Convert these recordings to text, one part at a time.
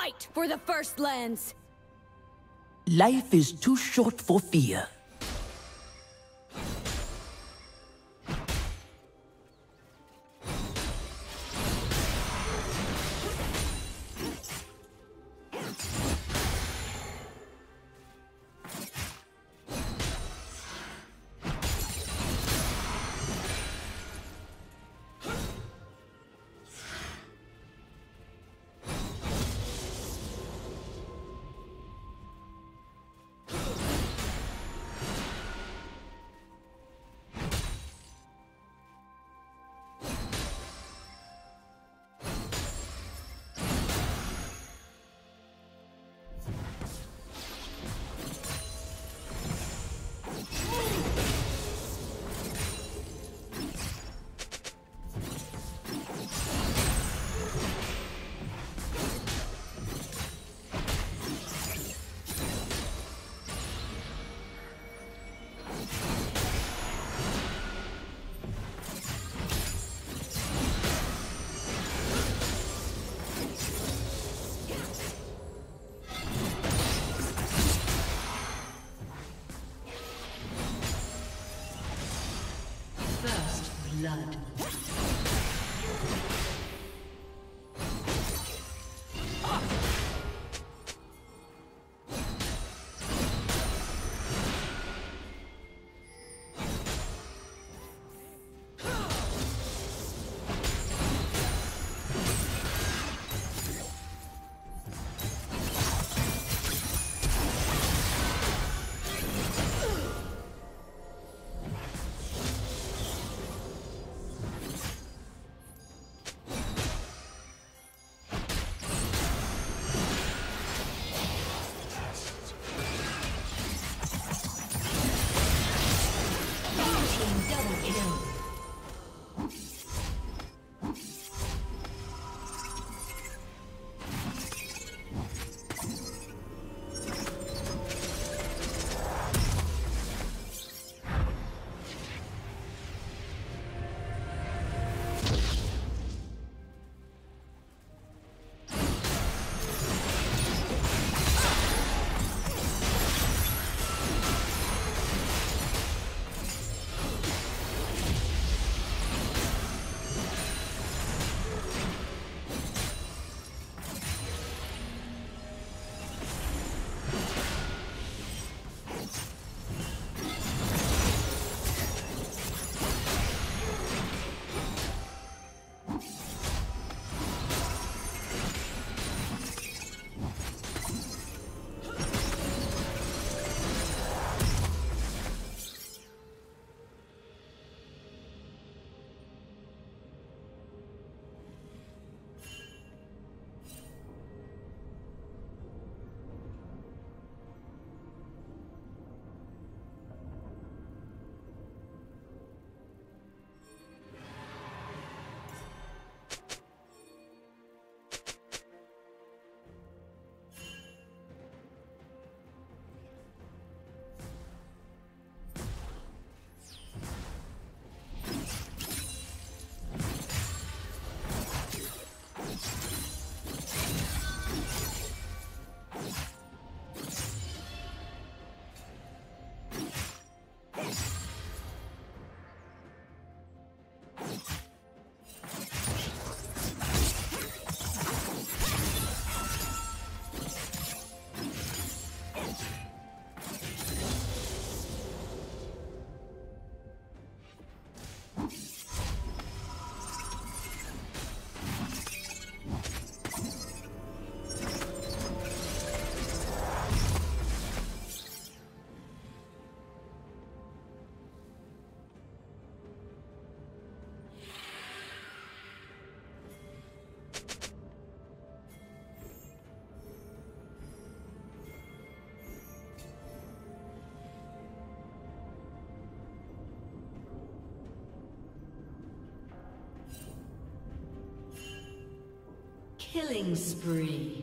Fight for the First Lands! Life is too short for fear. Blood. Killing spree.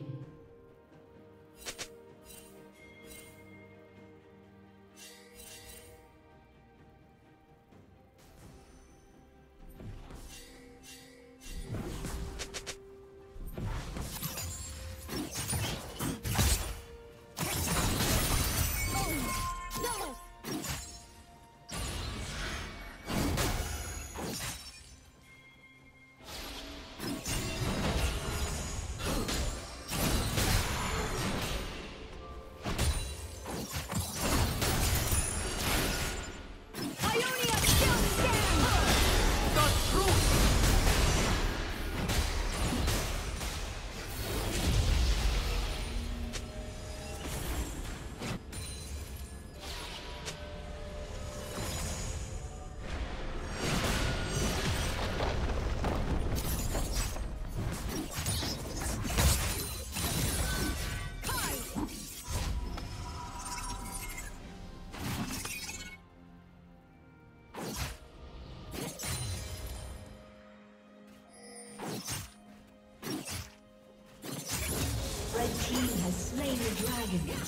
Dragon.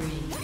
Spree.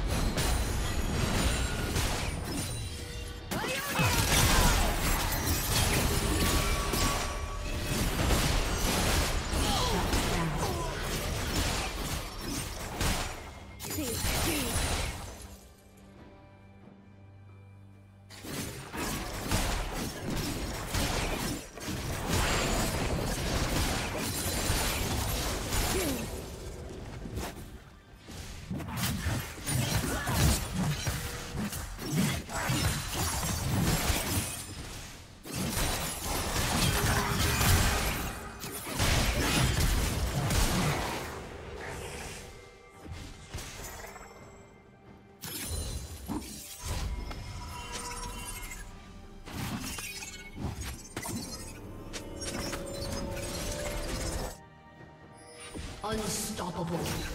Unstoppable.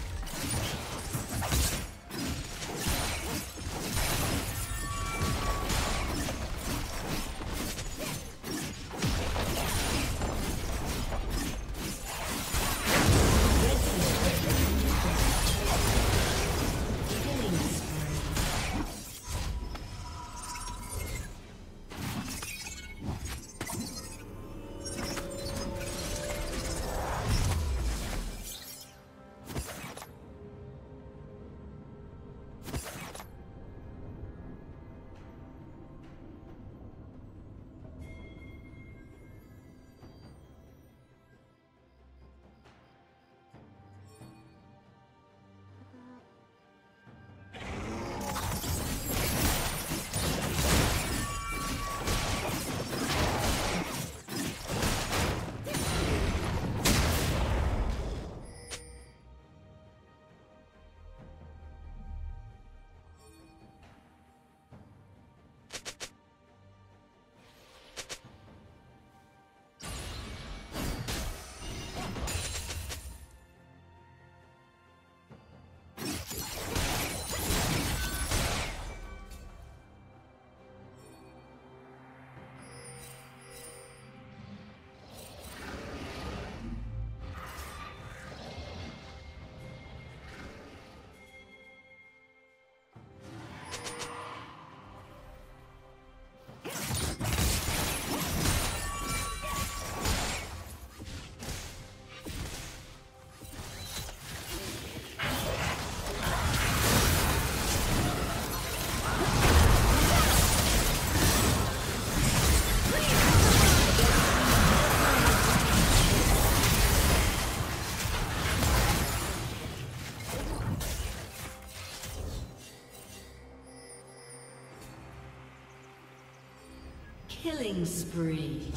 Killing spree.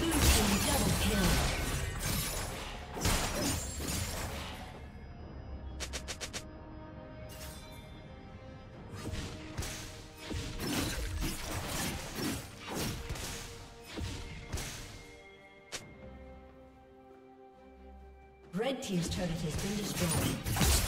Blue double kill. Red Team's turret has been destroyed.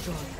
destroyed.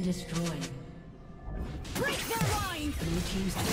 Been destroyed. Break their line! Blue team's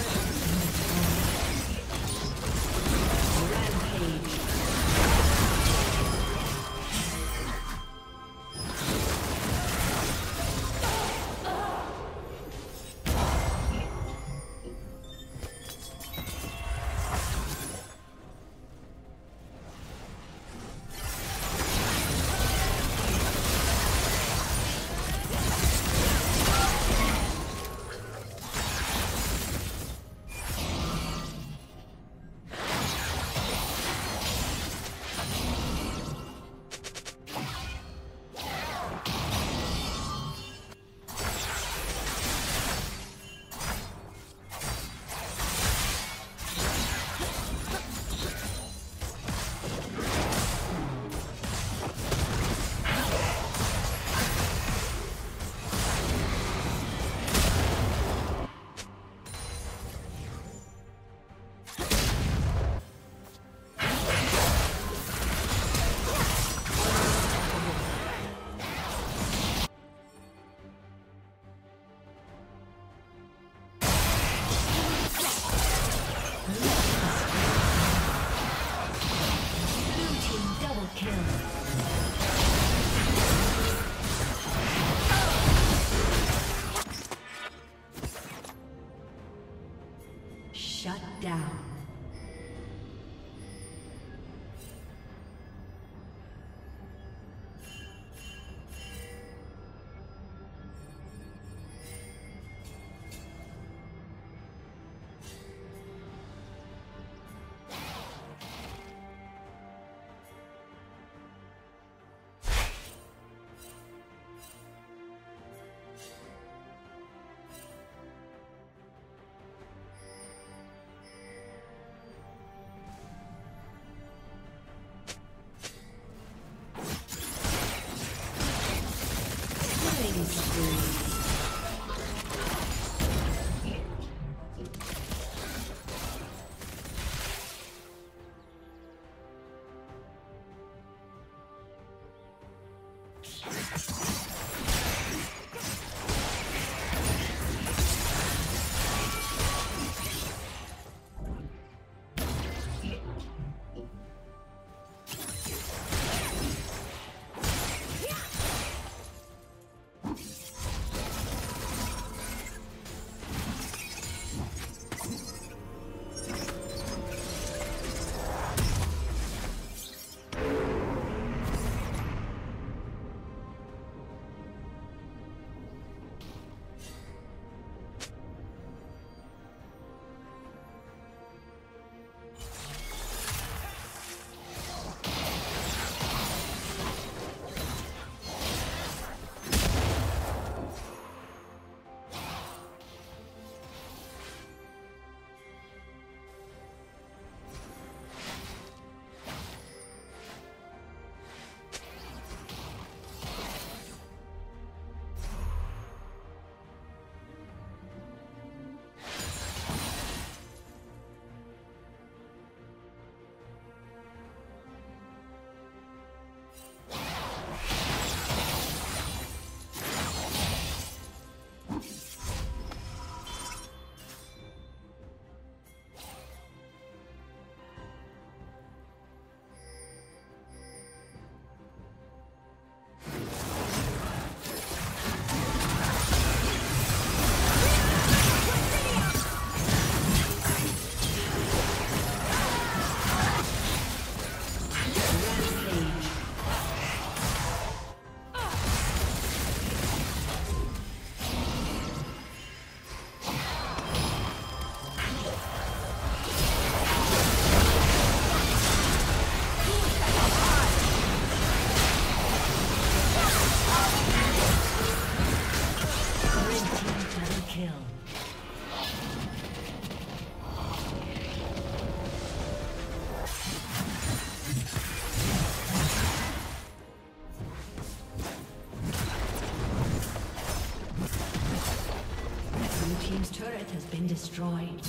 destroyed.